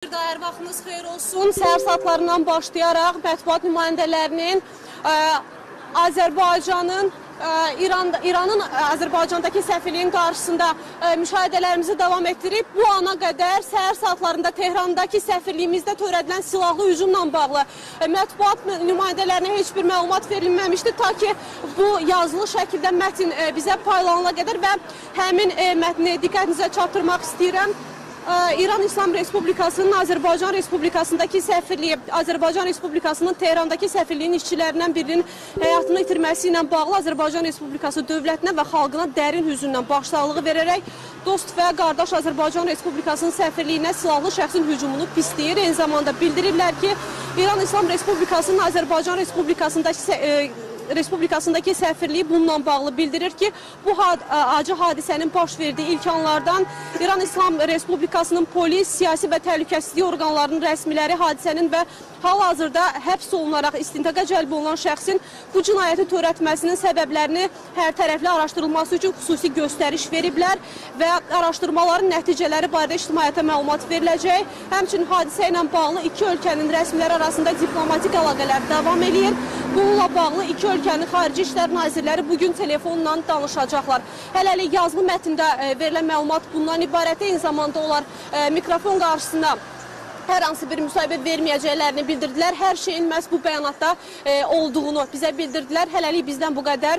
Hər vaxtınız xeyir olsun. Səhər saatlarından başlayaraq mətbuat nümayəndələrinin ə, Azərbaycanın ə, İran İranın ə, Azərbaycandakı səfirliyin qarşısında ə, müşahidələrimizi davam etdirib. Bu ana qədər səhər saatlarında Tehrandakı səfirliyimizdə törədilən silahlı hücumla bağlı mətbuat nümayəndələrinə heç bir məlumat verilməmişdi ta ki bu yazılı şəkildə mətn bizə paylanana qədər və həmin mətni diqqətinizə çatdırmaq istəyirəm. İran İslam Respublikasının Azərbaycan Respublikasındakı səfirliyi, Azərbaycan Respublikasının Tehrandakı səfirliyinin işçilərindən birinin həyatını itirməsi ilə bağlı Azərbaycan Respublikası dövlətinə və xalqına dərin hüzündən başsağlığı verərək dost və qardaş Azərbaycan Respublikasının səfirliyinə silahlı şəxsin hücumunu pisləyir. Eyni zamanda bildiriblər ki, İran İslam Respublikasının Azərbaycan Respublikasındakı Respublikasındakı səfirliyi bununla bağlı bildirir ki, bu had acı hadisənin baş verdiyi ilk anlardan İran İslam Respublikasının polis, siyasi və təhlükəsizlik orqanlarının rəsmiləri hadisənin və hal-hazırda həbs olunaraq istintaqa cəlb olunan şəxsin bu cinayəti törətməsinin səbəblərini hər tərəfli araşdırılması üçün xüsusi göstəriş veriblər və araşdırmaların nəticələri barədə ictimaiyyətə məlumat veriləcək. Həmçinin hadisə ilə bağlı iki ölkənin rəsmiləri arasında diplomatik əlaqələr davam eləyir. Bununla bağlı iki ölkənin xarici işlər nazirləri bugün telefonla danışacaqlar. Hələlik yazılı mətndə e, verilən məlumat bundan ibarət. Eyni zamanda onlar e, mikrofon qarşısında hər hansı bir müsahibə verməyəcəklərini bildirdilər. Hər şeyin məhz bu bəyanatda e, olduğunu bizə bildirdilər. Hələlik bizdən bu qədər.